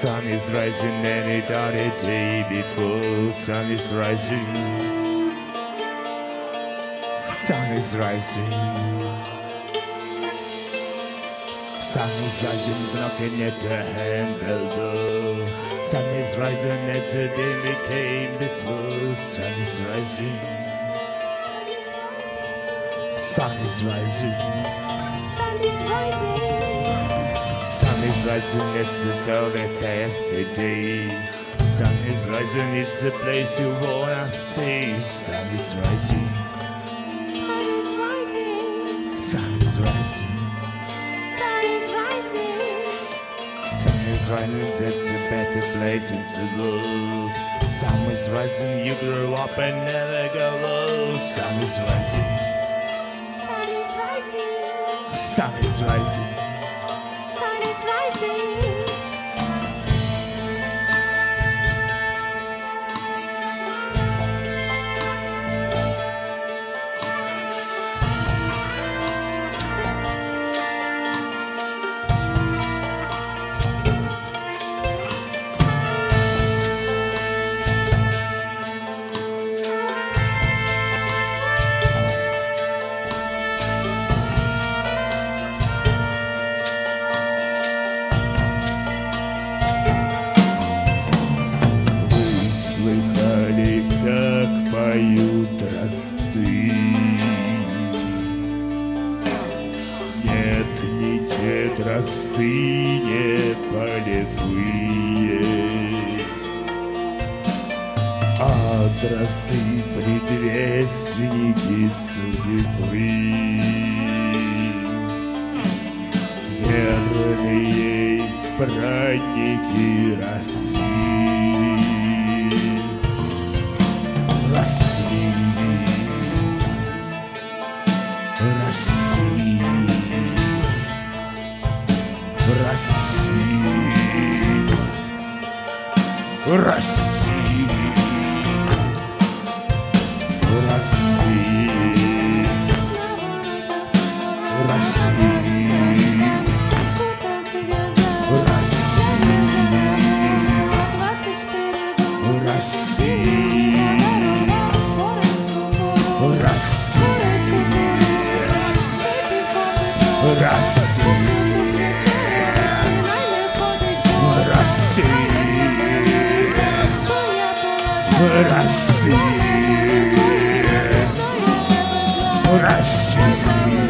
Sun is rising any other day before. Sun is rising. Sun is rising. Sun is rising, knocking at the handle door. Sun is rising, as the day became before. Sun is rising. Sun is rising. Sun is rising. Is rising, it's a velvet yesterday. Sun is rising, it's a place you wanna stay. Sun is rising, Sun is rising. sun is rising, Sun is rising. sun is rising, it's a better place in the world. Sun is rising, you grow up and never go old. Sun is rising, Sun is rising. sun is rising. Те дросты, не полевые, А дрозды предвестники судьбы. Верные избранники. России. Raci. Raci. Raci. Brasil. Brasil, Brasil.